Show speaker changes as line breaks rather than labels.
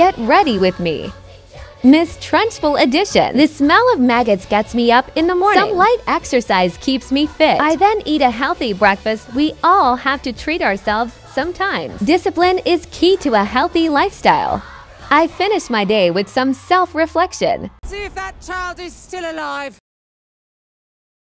Get ready with me. Miss Trunchbull Edition. The smell of maggots gets me up in the morning. Some light exercise keeps me fit. I then eat a healthy breakfast. We all have to treat ourselves sometimes. Discipline is key to a healthy lifestyle. I finish my day with some self-reflection.
See if that child is still alive.